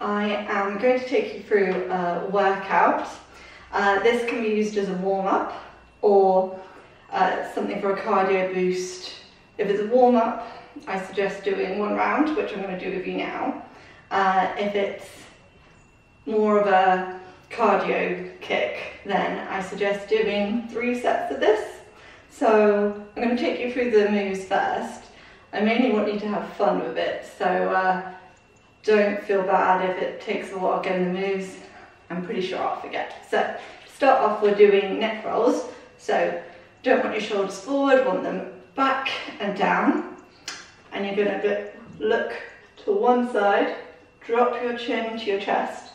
I am going to take you through a workout. Uh, this can be used as a warm-up or uh, something for a cardio boost. If it's a warm-up, I suggest doing one round, which I'm going to do with you now. Uh, if it's more of a cardio kick, then I suggest doing three sets of this. So I'm going to take you through the moves first. I mainly want you to have fun with it, so uh, don't feel bad if it takes a while getting the moves. I'm pretty sure I'll forget. So start off, we're doing neck rolls. So don't want your shoulders forward, want them back and down. And you're going to look to one side, drop your chin to your chest,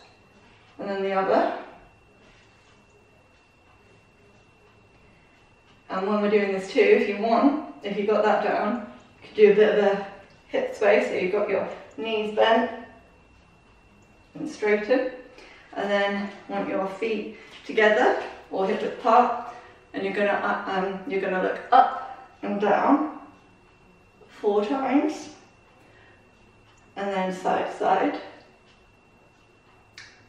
and then the other. And when we're doing this too, if you want, if you've got that down, you could do a bit of a hip sway, so you've got your knees bent and straighten. And then want your feet together or hip apart, and you're gonna uh, um, you're gonna look up and down four times, and then side side.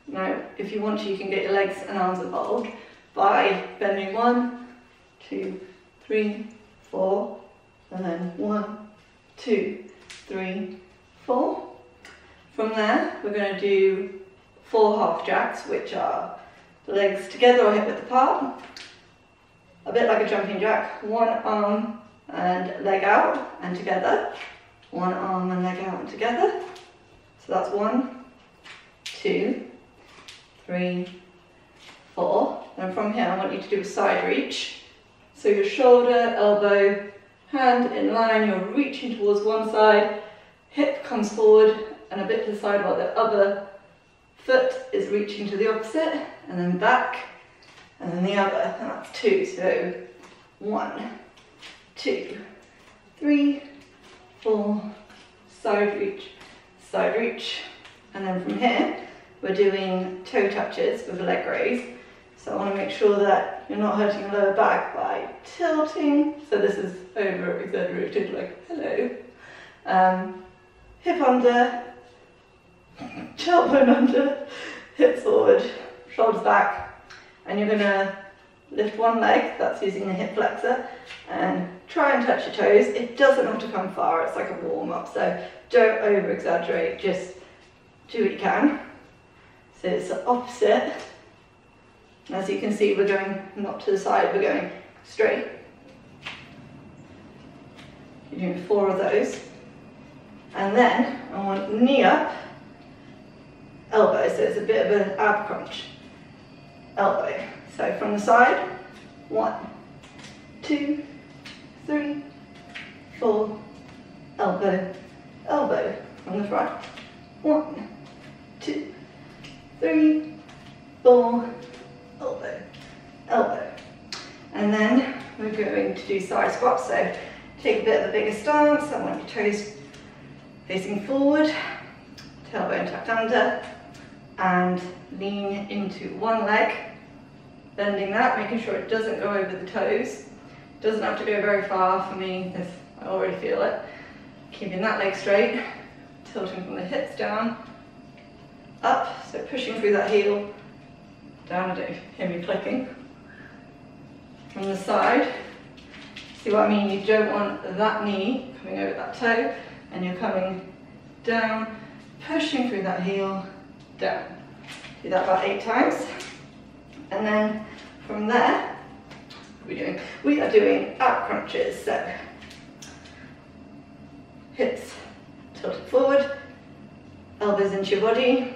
Now, if you want to, you can get your legs and arms involved by bending one, two, three, four, and then one, two, three, four. From there, we're going to do four half jacks, which are the legs together or hip width apart, a bit like a jumping jack, one arm and leg out and together, one arm and leg out and together. So that's one, two, three, four. And from here, I want you to do a side reach. So your shoulder, elbow, hand in line, you're reaching towards one side, hip comes forward and a bit to the side while the other foot is reaching to the opposite, and then back, and then the other, and that's two. So one, two, three, four, side reach, side reach. And then from here, we're doing toe touches with a leg raise. So I want to make sure that you're not hurting your lower back by tilting. So this is over exaggerated, like hello. Um, hip under, tailbone under, hip forward, shoulders back. And you're going to lift one leg, that's using the hip flexor, and try and touch your toes. It doesn't have to come far, it's like a warm up, so don't over exaggerate, just do what you can. So it's the opposite. As you can see, we're going not to the side, we're going straight. You're doing four of those. And then I want knee up, elbow, so it's a bit of an ab crunch. Elbow. So from the side, one, two, three, four, elbow, elbow. From the front, one, two, three, four, elbow, elbow. And then we're going to do side squats. So take a bit of a bigger stance. I want your toes facing forward, tailbone tucked under, and lean into one leg, bending that, making sure it doesn't go over the toes. Doesn't have to go very far for me, because I already feel it. Keeping that leg straight, tilting from the hips down, up, so pushing through that heel, down, I don't hear me clicking. From the side, see what I mean? You don't want that knee coming over that toe, and you're coming down, pushing through that heel, down. Do that about eight times. And then from there, we doing? We are doing ab crunches. So hips tilted forward, elbows into your body,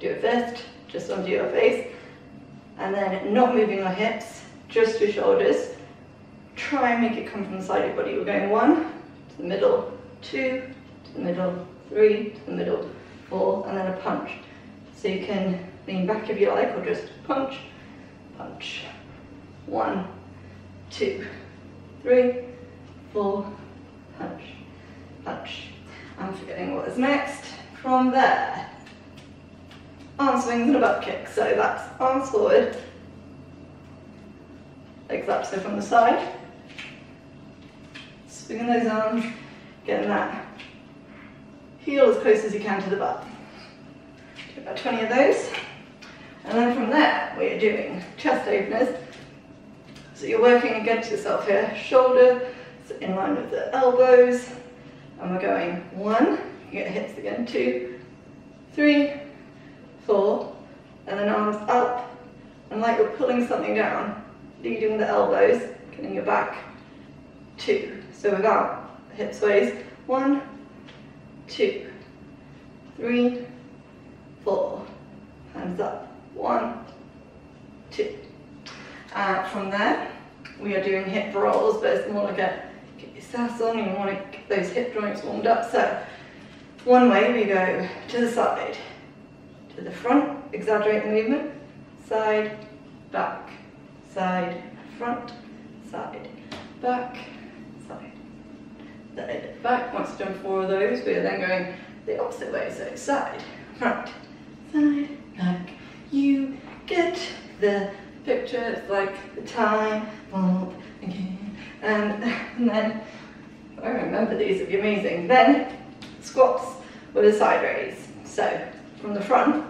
do it first, just onto your face, and then not moving your hips, just your shoulders. Try and make it come from the side of your body. We're going one, to the middle, two, to the middle, three, to the middle, four, and then a punch. So you can lean back if you like, or just punch, punch. One, two, three, four, punch, punch. I'm forgetting what is next. From there, arm swings and a butt kick. So that's arms forward, legs up. So from the side, swinging those arms, getting that heel as close as you can to the butt. About 20 of those. And then from there, we're doing chest openers. So you're working against yourself here, shoulder in line with the elbows. And we're going one, you get hips again, two, three, four, and then arms up, and like you're pulling something down, leading the elbows, getting your back, two. So without hips waist, one, two, three, four, hands up, one, two. Uh, from there, we are doing hip rolls, but it's more like a get your sass on, you want to get those hip joints warmed up. So one way we go to the side, to the front, exaggerate the movement, side, back, side, front, side, back, side, side, back. Once you've done four of those, we are then going the opposite way, so side, front, side, back. You get the picture, it's like the time, bomb, again, and, and then, I remember these, it'd be amazing. Then, squats with a side raise. So, from the front,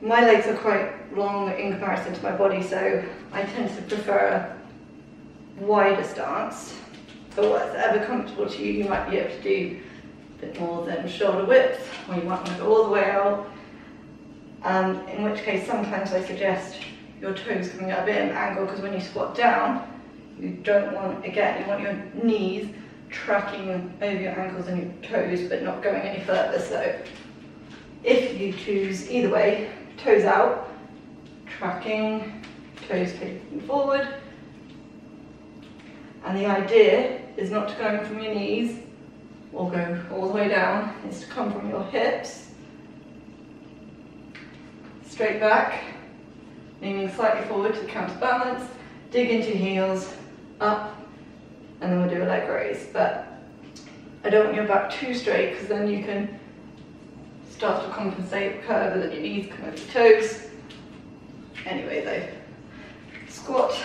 my legs are quite long in comparison to my body, so I tend to prefer a wider stance. But whatever comfortable to you, you might be able to do bit more than shoulder width, or you might want to go all the way out. Um, in which case, sometimes I suggest your toes coming at a bit of an angle, because when you squat down, you don't want, again, you want your knees tracking over your ankles and your toes, but not going any further. So if you choose either way, toes out, tracking, toes facing forward. And the idea is not to go from your knees or go all the way down, it's to come from your hips, straight back, leaning slightly forward to counterbalance, dig into heels, up, and then we'll do a leg raise. But I don't want your back too straight because then you can start to compensate curve and then your knees come over your toes. Anyway though, squat.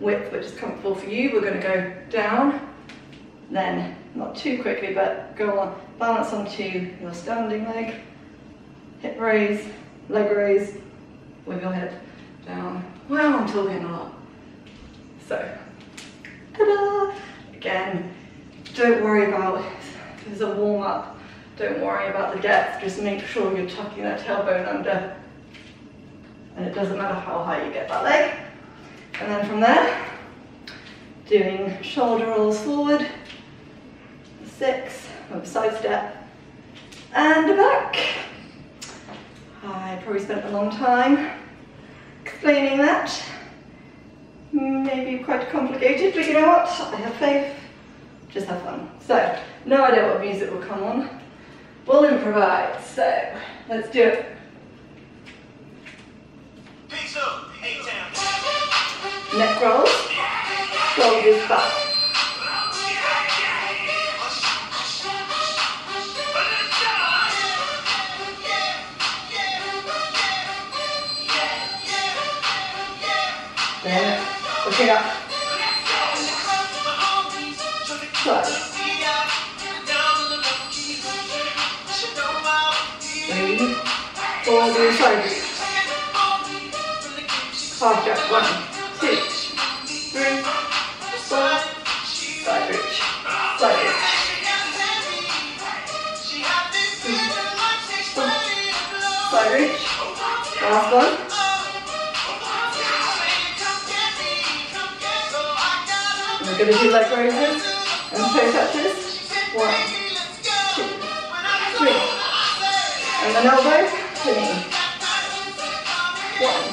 Width which is comfortable for you. We're going to go down, then not too quickly but go on, balance onto your standing leg, hip raise, leg raise with your head down. Wow, I'm talking a lot. So, ta-da! Again, don't worry about, there's a warm up, don't worry about the depth, just make sure you're tucking that tailbone under. And it doesn't matter how high you get that leg. And then from there, doing shoulder rolls forward, six, with a side step, and a back. I probably spent a long time explaining that. Maybe quite complicated, but you know what? I have faith. Just have fun. So, no idea what music will come on. We'll improvise. So, let's do it. Neck rolls, shoulders back. Looking up. Slide. Three, four, do side. Half jump. One, two, three, four. Side reach. Side reach. Side reach. Last one. To do leg raises and toe touches. One, two, three. And then elbow to knee. One,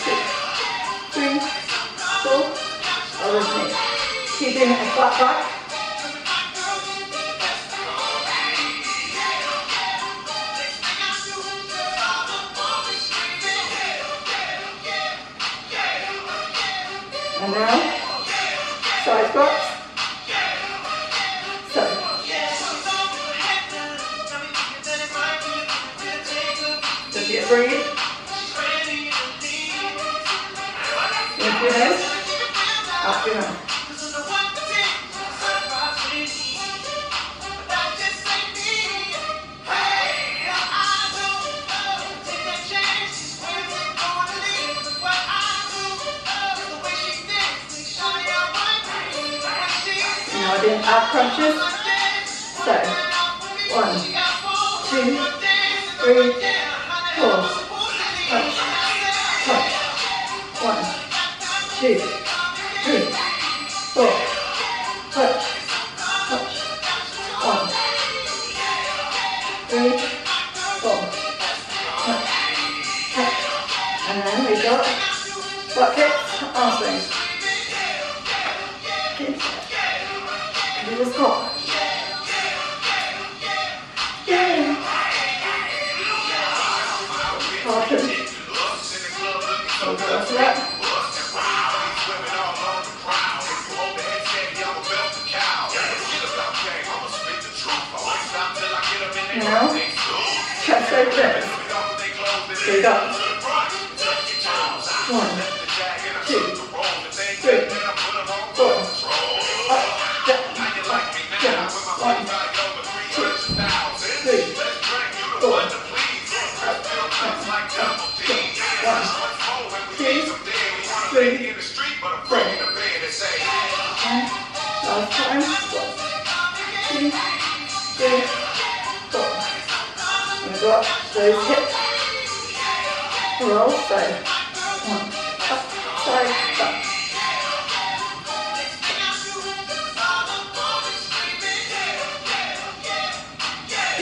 two, three, four. To knee. Keeping a flat back. And now, So it for you? Lift your head. Up your hand. Now do up crunches. So, one, two, three, two, Now, chest opens. Here we go. One, two, three, four. Up, down, up, down. One, two, three, four. Up, down, up, down. One, two, three, four. Last time. One, two, three, those hips. Roll, so one, up, side, up.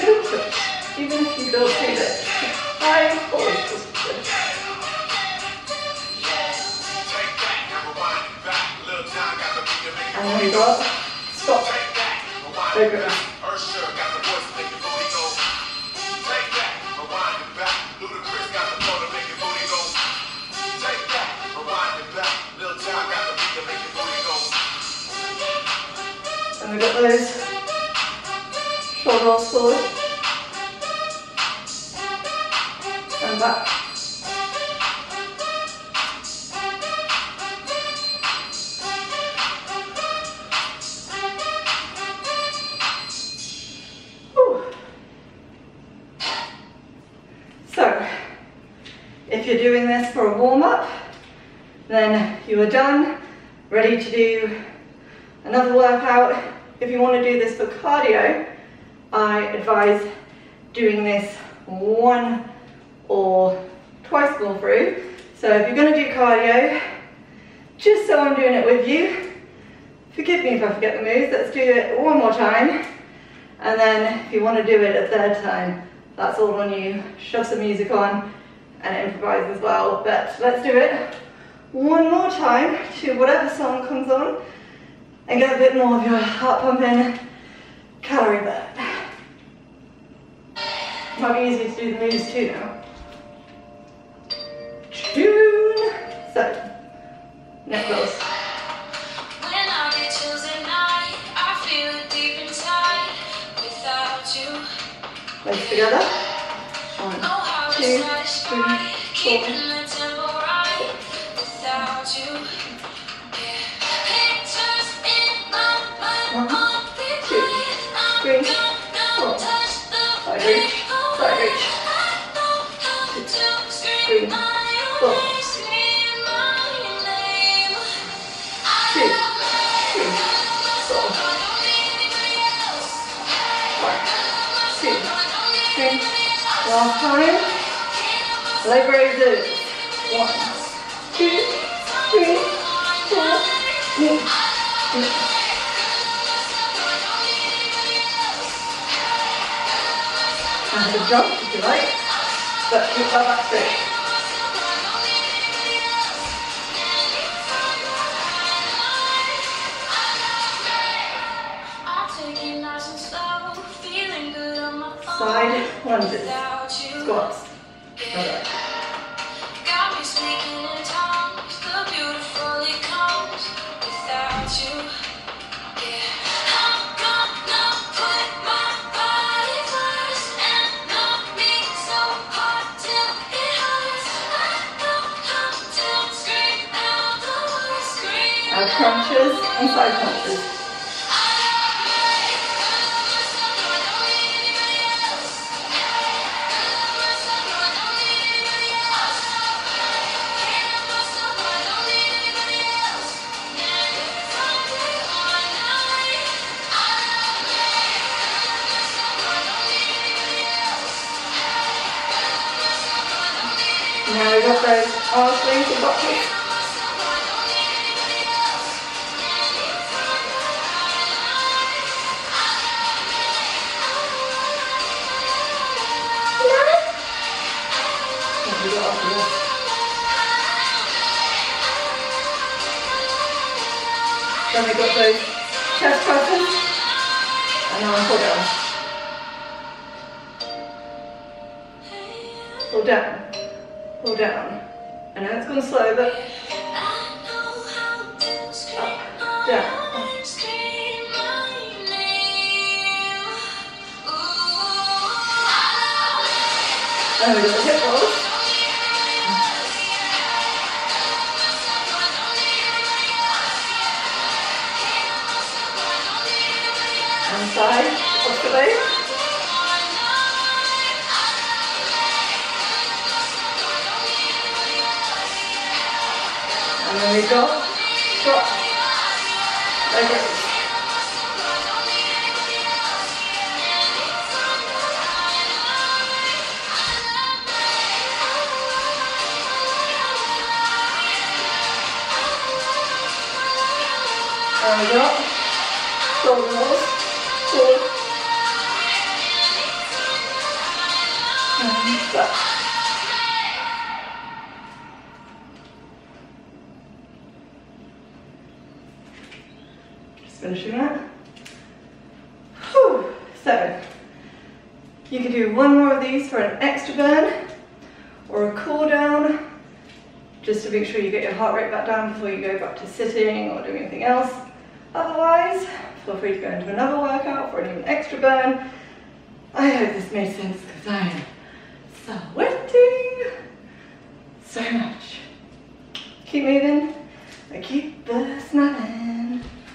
Good even if you don't feel it. Five, good. And we go up, stop, those shoulder forward and back. So, if you're doing this for a warm up, then you are done, ready to do another workout. If you want to do this for cardio, I advise doing this one or twice more through. So if you're going to do cardio, just so I'm doing it with you, forgive me if I forget the moves, let's do it one more time. And then if you want to do it a third time, that's all on you. Shove some music on and improvise as well. But let's do it one more time to whatever song comes on and get a bit more of your heart pumping, calorie burn. Might be easy to do the moves too now. Tune. So, neck rolls. When I get chills at night, I feel it deep inside. Without you, Legs together. One, two, three, four. the time. Leg raises. One, two, three, four. Mm, mm. And a jump if you like, but keep that back straight. I'll take it nice and slow, feeling good on my own. Side lunges. Without you, Squats. yeah. Alright. Got me speaking in tongues, the beautiful it comes without you. Yeah. I'm gonna put my body first and love me Now we kicks. What we got after? Then we got those chest presses. And now I pull down. Pull down. Down. I know it's gone slow, but up, down. And we got the hip rolls. And side, off the. And then we go, drop. And we go, finishing that. Whew. So, you can do one more of these for an extra burn or a cool down, just to make sure you get your heart rate back down before you go back to sitting or doing anything else. Otherwise, feel free to go into another workout for an even extra burn. I hope this made sense because I am sweating so much. Keep moving.